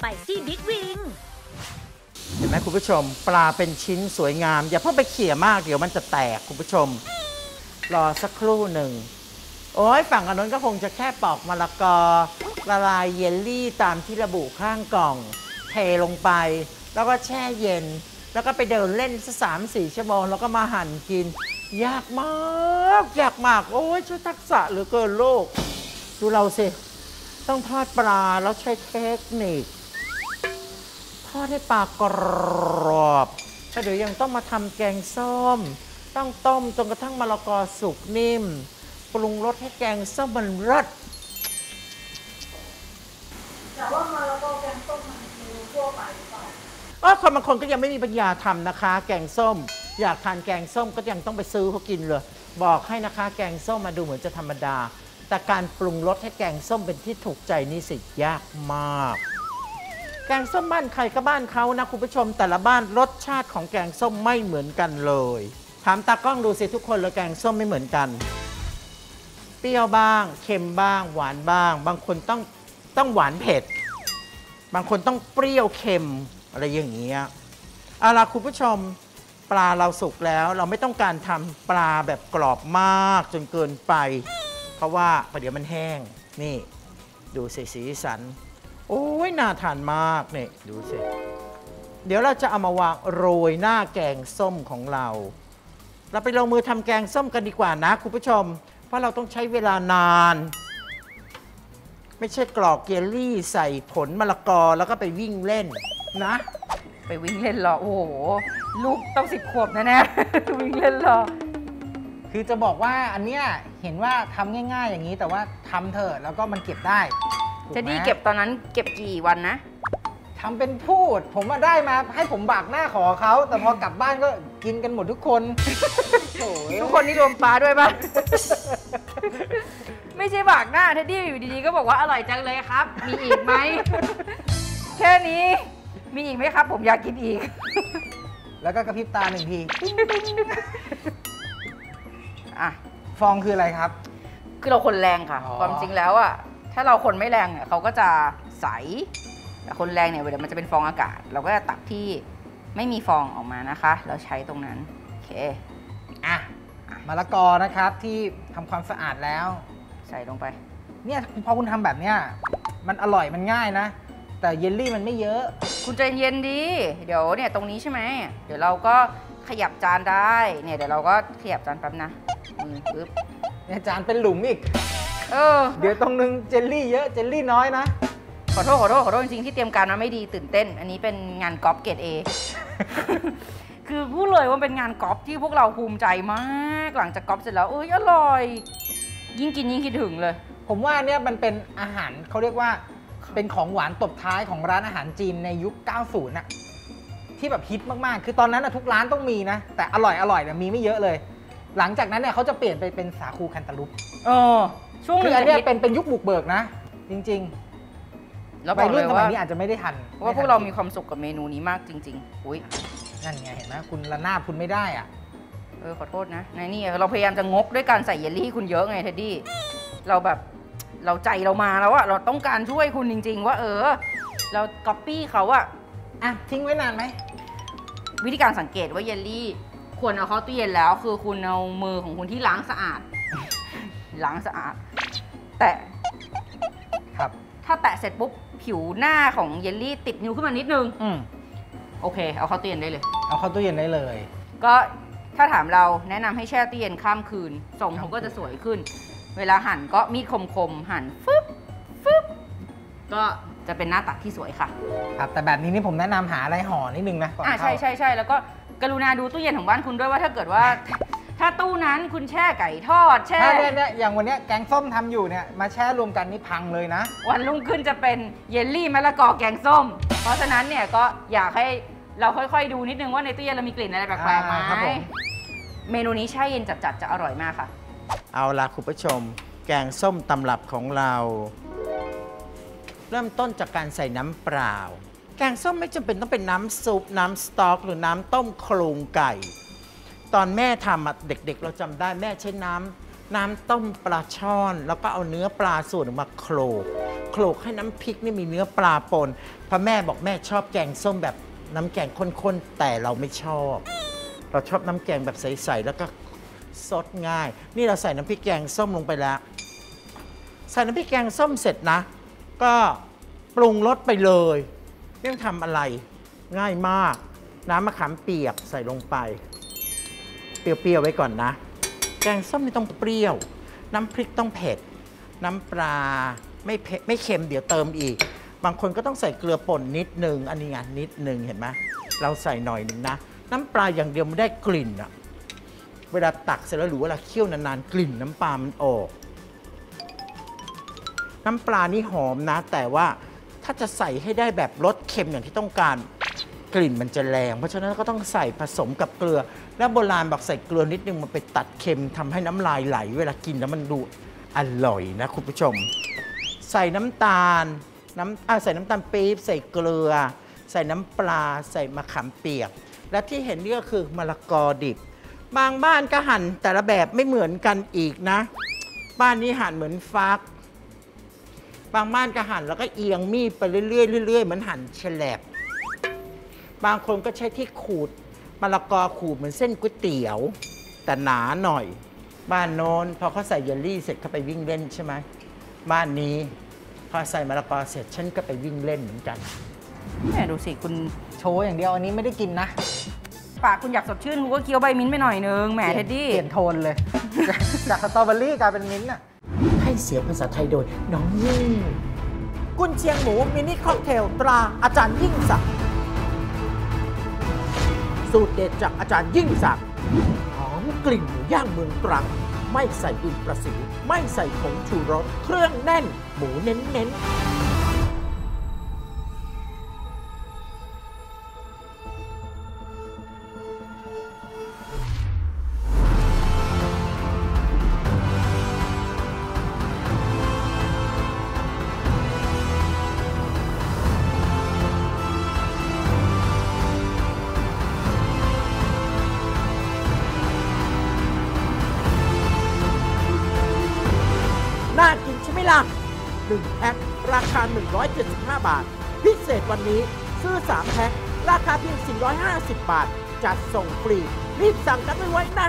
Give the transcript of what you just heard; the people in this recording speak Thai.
ไปซี่บิ๊กวิงเห็นไหมคุณผู้ชม ปลาเป็นชิ้นสวยงาม อย่าเพิ่งไปเขี่ยมากเดี๋ยวมันจะแตกคุณผู้ชม รอสักครู่หนึ่ง โอ้ยฝั่งอนนนก็คงจะแค่ปอกมะละกอละลายเยลลี่ตามที่ระบุข้างกล่อง เทลงไป แล้วก็แช่เย็น แล้วก็ไปเดินเล่นสักสามสี่ชั่วโมง แล้วก็มาหั่นกิน ยากมากยากมาก โอ้ยช่วยทักษะเหลือเกินโลก ดูเราสิ ต้องทอดปลาแล้วใช้เทคนิค ทอดให้ปลากรอบแล้วเดี๋ยวยังต้องมาทำแกงส้ม ต้องต้มจนกระทั่งมะละกอสุกนิ่ม ปรุงรสให้แกงส้มมันรสแต่ว่ามะละกอแกงส้มมันทั่วไปอ๋อคนบางคนก็ยังไม่มีปัญญาทำนะคะ แกงส้ม อยากทานแกงส้มก็ยังต้องไปซื้อเขากินเลย บอกให้นะคะ แกงส้มมาดูเหมือนจะธรรมดา แต่การปรุงรสให้แกงส้มเป็นที่ถูกใจนี่สิยากมาก แกงส้มบ้านใครก็บ้านเขานะคุณผู้ชมแต่ละบ้านรสชาติของแกงส้มไม่เหมือนกันเลย ถามตากล้องดูสิทุกคนเลยแกงส้มไม่เหมือนกัน เปรี้ยวบ้าง เค็มบ้าง หวานบ้าง บางคนต้องต้องหวานเผ็ด บางคนต้องเปรี้ยวเค็มอะไรอย่างเงี้ยเอาล่ะคุณผู้ชมปลาเราสุกแล้วเราไม่ต้องการทำปลาแบบกรอบมากจนเกินไป เพราะว่าประเดี๋ยวมันแห้งนี่ ดูสิสีสัน โอ้ยน่าทานมากเนี่ยดูสิ เดี๋ยวเราจะเอามาวางโรยหน้าแกงส้มของเรา เราไปลงมือทำแกงส้มกันดีกว่านะคุณผู้ชม เพราะเราต้องใช้เวลานาน ไม่ใช่กรอกเยลลี่ใส่ผลมะละกอแล้วก็ไปวิ่งเล่นนะ ไปวิ่งเล่นรอ โอ้โห ลูกต้องสิบขวบแน่ๆ วิ่งเล่นรอ คือจะบอกว่าอันเนี้ยเห็นว่าทำง่าย ๆ อย่างนี้แต่ว่าทำเถอะแล้วก็มันเก็บได้ถู เจะไหมดีเก็บตอนนั้นเก็บกี่วันนะ ทำเป็นพูด ผมมาได้มาให้ผมบากหน้าขอเขา แต่พอกลับบ้านก็กินกันหมดทุกคนโถ่เอ้ยทุกคนนี่รวมปลาด้วยป่ะ ไม่ใช่บากหน้าเท็ดดี้อยู่ดีๆก็บอกว่าอร่อยจังเลยครับ มีอีกไหม แค่นี้ มีอีกไหมครับ ผมอยากกินอีก แล้วก็กระพริบตาหนึ่งทีอะ ฟองคืออะไรครับ คือเราคนแรงค่ะ อ๋อ ความจริงแล้วอะ ถ้าเราคนไม่แรงเนี่ยเขาก็จะใส แต่คนแรงเนี่ยเดี๋ยวมันจะเป็นฟองอากาศ เราก็จะตักที่ไม่มีฟองออกมานะคะแล้วใช้ตรงนั้น โอเค อะ มะละกอนะครับที่ทำความสะอาดแล้ว ใส่ลงไป เนี่ยพอคุณทำแบบเนี้ยมันอร่อยมันง่ายนะ แต่เยลลี่มันไม่เยอะ คุณใจเย็นดี เดี๋ยวเนี่ยตรงนี้ใช่ไหม เดี๋ยวเราก็ขยับจานได้ เนี่ยเดี๋ยวเราก็ขยับจานแป๊บนะมือปึ๊บเนี่ยจานเป็นหลุมอีก เออ เดี๋ยวตรงนึงเจลลี่เยอะเจลลี่น้อยนะ ขอโทษขอโทษขอโทษจริงๆที่เตรียมการมาไม่ดีตื่นเต้น อันนี้เป็นงานก๊อปเกรดเอ คือพูดเลยว่าเป็นงานก๊อปที่พวกเราภูมิใจมาก หลังจากก๊อปเสร็จแล้วเอ้ยอร่อย ยิ่งกินยิ่งคิดถึงเลย ผมว่าเนี่ยมันเป็นอาหารเขาเรียกว่าเป็นของหวานตบท้ายของร้านอาหารจีนในยุค 90น่ะที่แบบฮิตมากๆ คือตอนนั้นนะทุกร้านต้องมีนะ แต่อร่อยอร่อยเนี่ยมีไม่เยอะเลย หลังจากนั้นเนี่ยเขาจะเปลี่ยนไปเป็นสาคูแคนตาลูป เออ ช่วงหคืนึ่องอันเนี้ยฮิตเป็นเป็นยุคบุกเบิกนะ จริงแล้วๆบวัอยกเลรุ่นยสมัว่ายนี้อาจจะไม่ได้ทันว่าพวกเรามีความสุขกับเมนูนี้มากจริง ๆ อุ้ยนั่นไงเห็นไหมคุณระนาบคุณไม่ได้อะเออขอโทษนะในนี่เราพยายามจะงกด้วยการใส่เยลลี่ให้คุณเยอะไงเท็ดดี้ เราแบบเราใจเรามาแล้วอะเราต้องการช่วยคุณจริง ๆ ว่าเออ เราก๊อปปี้เขาอะอะทิ้งไว้นานไหมวิธีการสังเกตว่าเยลลี่ ควรเอาเข้าตู้เย็นแล้ว คือคุณเอามือของคุณที่ล้างสะอาด ล้างสะอาด แตะครับถ้าแตะเสร็จปุ๊บผิวหน้าของเยลลี่ติดนิ้วขึ้นมานิดนึง อืมโอเค เอาเข้าตู้เย็นได้เลย เอาเข้าตู้เย็นได้เลย ก็ถ้าถามเราแนะนำให้แช่ตู้เย็นข้ามคืนทรงเขาก็จะสวยขึ้น เวลาหั่นก็มีดคมๆหั่นฟึบฟึบก็จะเป็นหน้าตักที่สวยค่ะ ครับแต่แบบนี้นี่ผมแนะนำหาอะไรห่อนิดนึงนะก่อนอ่าเข้าใช่ใช่ใช่แล้วก็กรุณาดูตู้เย็นของบ้านคุณด้วยว่าถ้าเกิดว่า ถ้าตู้นั้นคุณแช่ไก่ทอดแช่ ถ้าเนี่ยเนี่ยอย่างวันเนี้ยแกงส้มทำอยู่เนี่ยมาแช่รวมกันนี่พังเลยนะ วันรุ่งขึ้นจะเป็นเยลลี่มะละกอแกงส้ม เพราะฉะนั้นเนี่ยก็อยากให้เราค่อยๆดูนิดนึงว่าในตู้เย็นเรามีกลิ่นอะไรแปลกๆไหมอ่าครับผม เมนูนี้แช่เย็นจัดๆจะอร่อยมากค่ะ เอาล่ะคุณผู้ชม แกงส้มตำรับของเรา เริ่มต้นจากการใส่น้ำเปล่า แกงส้มไม่จำเป็นต้องเป็นน้ำซุป น้ำสต๊อก หรือน้ำต้มโครงไก่ ตอนแม่ทำอะเด็กๆ เราจำได้แม่ใช้น้ำน้ำต้มปลาช่อน แล้วก็เอาเนื้อปลาส่วนออกมาโขลกโขลกให้น้ำพริกนี่มีเนื้อปลาปนพระแม่บอกแม่ชอบแกงส้มแบบน้ำแกงข้นๆแต่เราไม่ชอบ เราชอบน้ำแกงแบบใสๆแล้วก็ซดง่าย นี่เราใส่น้ำพริกแกงส้มลงไปแล้ว ใส่น้ำพริกแกงส้มเสร็จนะ ก็ปรุงรสไปเลยไม่ต้องทำอะไรง่ายมาก น้ำมะขามเปียกใส่ลงไป เปรี้ยวๆไว้ก่อนนะ แกงส้มไม่ต้องเปรี้ยว น้ำพริกต้องเผ็ด น้ำปลาไม่เผ็ดไม่เค็มเดี๋ยวเติมอีก บางคนก็ต้องใส่เกลือป่นนิดนึง อันนี้ไงนิดนึงเห็นไหมเราใส่หน่อยหนึ่งนะ น้ำปลาอย่างเดียวมันได้กลิ่นอะเวลาตักเสร็จแล้วหรือเวลาเคี่ยวนานๆกลิ่นน้ำปลามันออก น้ำปลานี่หอมนะ แต่ว่าถ้าจะใส่ให้ได้แบบรสเค็มอย่างที่ต้องการกลิ่นมันจะแรง เพราะฉะนั้นก็ต้องใส่ผสมกับเกลือ แล้วโบราณบอกใส่เกลือนิดนึงมันไปตัดเค็มทำให้น้ำลายไหล เวลากินแล้วมันดูอร่อยนะคุณผู้ชม ใส่น้ำตาลน้ำอ่าใส่น้ำตาลปี๊บใส่เกลือ ใส่น้ำปลา ใส่มะขามเปียก และที่เห็นนี่ก็คือมะละกอดิบบางบ้านก็หั่นแต่ละแบบไม่เหมือนกันอีกนะ บ้านนี้หั่นเหมือนฟัก บางบ้านก็หั่นแล้วก็เอียงมีดไปเรื่อยๆเรื่อยๆเหมือนหั่นแฉลบบางคนก็ใช้ที่ขูด มะละกอขูดเหมือนเส้นก๋วยเตี๋ยว แต่หนาหน่อย บ้านโน้นพอเขาใส่เยลลี่เสร็จเขาไปวิ่งเล่นใช่ไหมบ้านนี้พอใส่มะละกอเสร็จฉันก็ไปวิ่งเล่นเหมือนกันแหมดูสิคุณโชว์อย่างเดียวอันนี้ไม่ได้กินนะ ปากคุณอยากสดชื่นคุณก็เคี้ยวใบมิ้นท์ไปหน่อยนึงแหมเท็ดดี้เปลี่ยนโทนเลย จากสตรอเบอรี่กลายเป็นมิ้นท์อะให้เสียงภาษาไทยโดยน้องยิ่งกุนเชียงหมูมินิค็อกเทลตราอาจารย์ยิ่งศักดิ์ สูตรเด็ดจากอาจารย์ยิ่งศักดิ์หอมกลิ่นหมูย่างเมืองตรัง ไม่ใส่อินประสิว ไม่ใส่ผงชูรส เครื่องแน่น หมูเน้นๆ น่ากินใช่ไหมล่ะ 1 แพ็คราคา 175 บาท พิเศษวันนี้ซื้อ 3 แพ็คราคาเพียง 450 บาท จัดส่งฟรี รีบสั่งกันไว้ไว้นะ